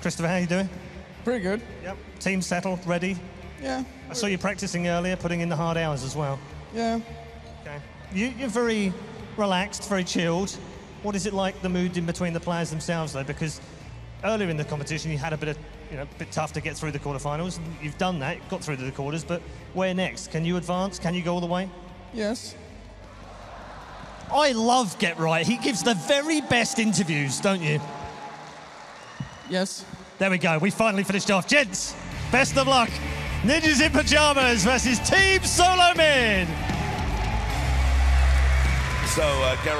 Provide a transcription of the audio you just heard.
Christopher, how you doing? Pretty good. Yep. Team settled, ready. Yeah. I saw you practicing earlier, putting in the hard hours as well. Yeah. Okay. You, you're very relaxed, very chilled. What is it like, the mood in between the players themselves, though? Because earlier in the competition, you had a bit of, you know, a bit tough to get through the quarterfinals. You've done that, got through to the quarters, but where next? Can you advance? Can you go all the way? Yes. I love GeT_RiGhT. He gives the very best interviews, don't you? Yes. There we go. We finally finished off. Gents, best of luck. Ninjas in Pajamas versus Team Solo Mid. So, uh, GeT_RiGhT.